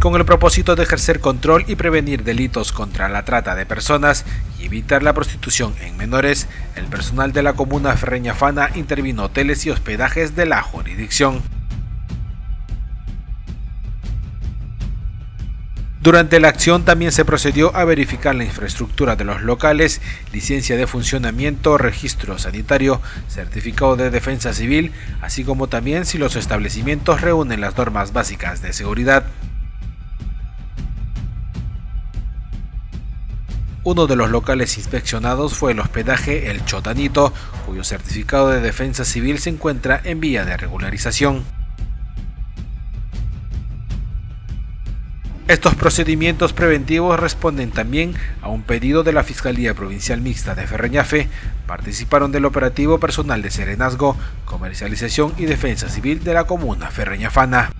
con el propósito de ejercer control y prevenir delitos contra la trata de personas y evitar la prostitución en menores, el personal de la comuna Ferreñafana intervino hoteles y hospedajes de la jurisdicción. Durante la acción también se procedió a verificar la infraestructura de los locales, licencia de funcionamiento, registro sanitario, certificado de defensa civil, así como también si los establecimientos reúnen las normas básicas de seguridad. Uno de los locales inspeccionados fue el hospedaje El Chotanito, cuyo certificado de defensa civil se encuentra en vía de regularización. Estos procedimientos preventivos responden también a un pedido de la Fiscalía Provincial Mixta de Ferreñafe. Participaron del operativo personal de serenazgo, comercialización y defensa civil de la comuna ferreñafana.